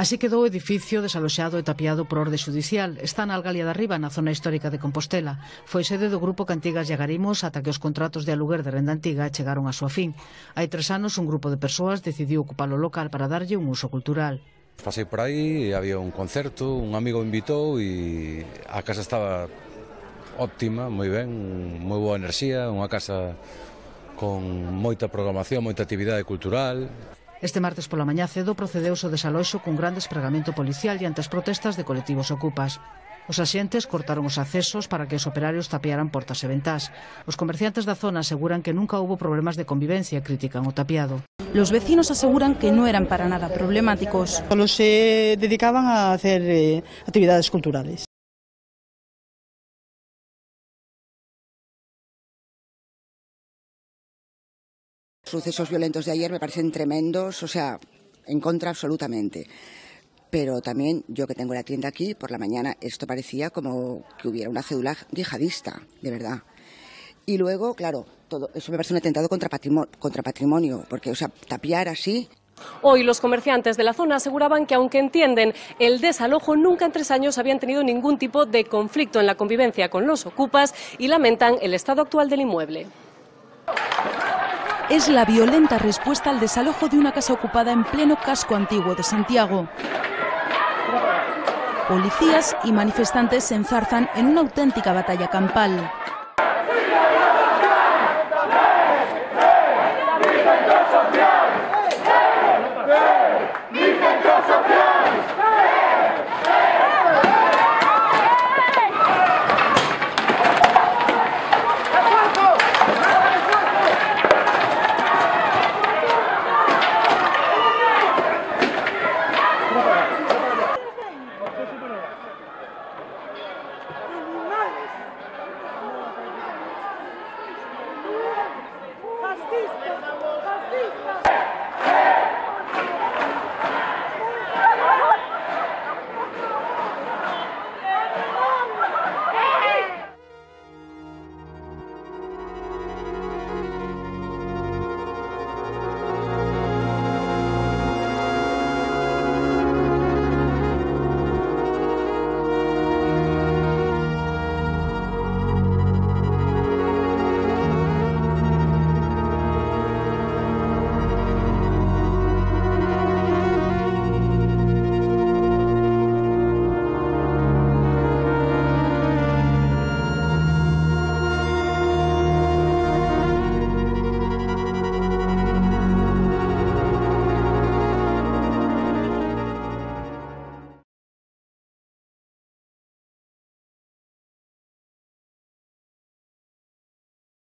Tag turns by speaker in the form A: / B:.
A: Así quedou o edificio desaloxado e tapiado por orde judicial. Está na Algalia de Arriba, na zona histórica de Compostela. Foi sede do grupo Cantigas e Agarimos ata que os contratos de aluguer de renda antiga chegaron a súa fin. Hai tres anos un grupo de persoas decidiu ocupar o local para darlle un uso cultural.
B: Pasei por aí, había un concerto, un amigo invitou e a casa estaba óptima, moi ben, moi boa enerxía, unha casa con moita programación, moita actividade cultural.
A: Este martes pola mañá cedo procedeuse o desaloxo cun gran despregamento policial e ante as protestas de colectivos ocupas. Os axentes cortaron os accesos para que os operarios tapiaran portas e ventás. Os comerciantes da zona aseguran que nunca houbo problemas de convivencia e critican o tapiado.
C: Los vecinos aseguran que no eran para nada problemáticos.
D: Solo se dedicaban a hacer eh, actividades culturales.
E: Sucesos violentos de ayer me parecen tremendos, o sea, en contra absolutamente. Pero también yo que tengo la tienda aquí, por la mañana esto parecía como que hubiera una cédula yihadista, de verdad. Y luego, claro, todo eso me parece un atentado contra patrimonio, contra patrimonio porque, o sea, tapiar así
F: Hoy los comerciantes de la zona aseguraban que aunque entienden el desalojo, nunca en tres años habían tenido ningún tipo de conflicto en la convivencia con los ocupas y lamentan el estado actual del inmueble
C: es la violenta respuesta al desalojo de una casa ocupada en pleno casco antiguo de Santiago. Policías y manifestantes se enzarzan en una auténtica batalla campal.